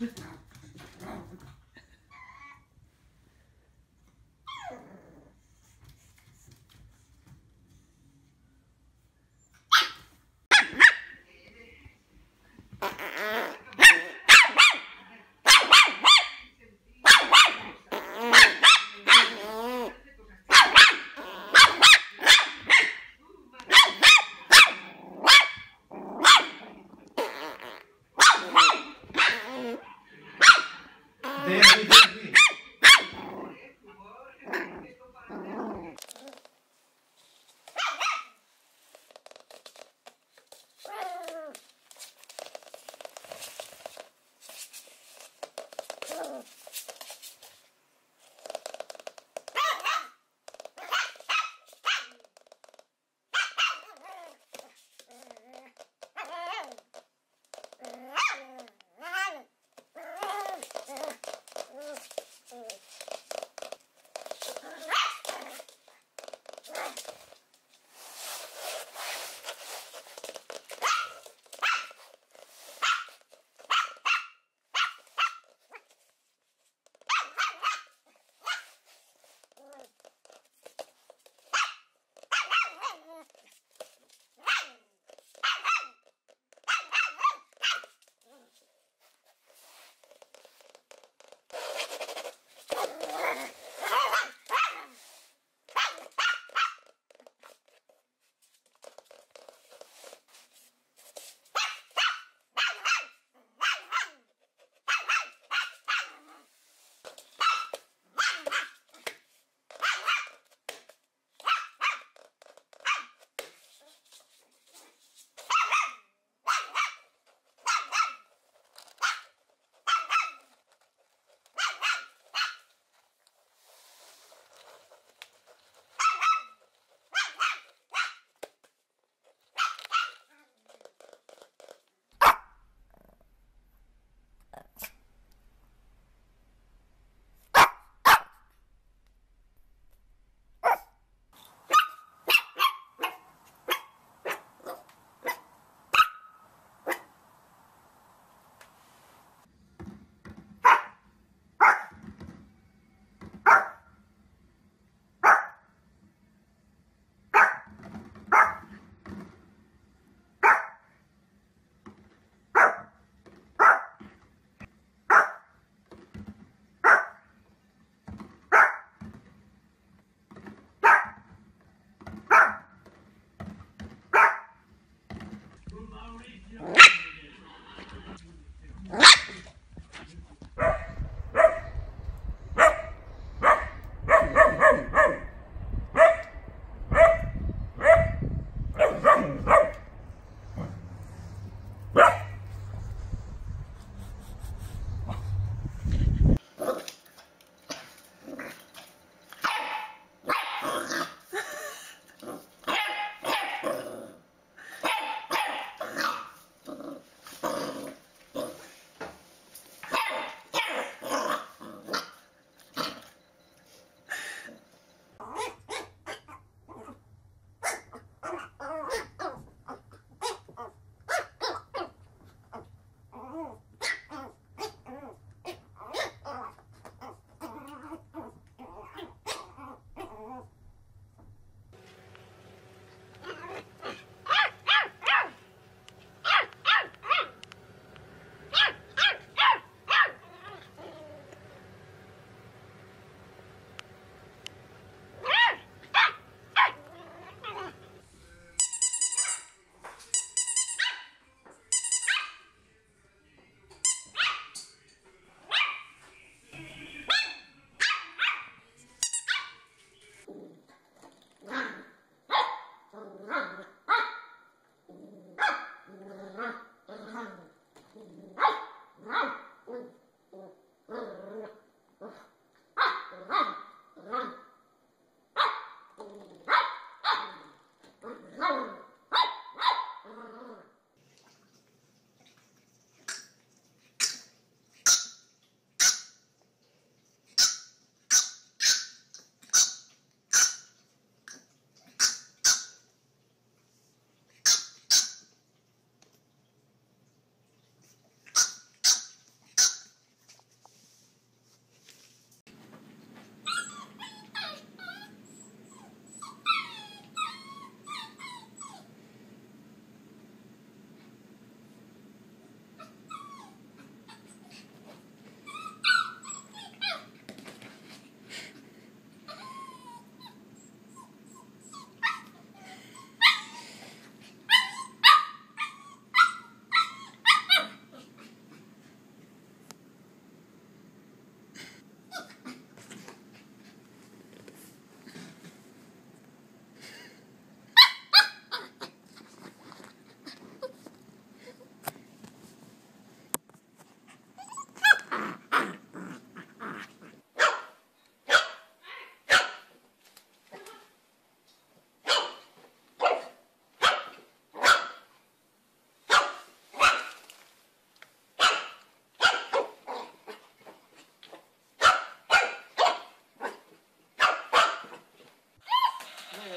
Yeah. Uh,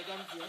单节。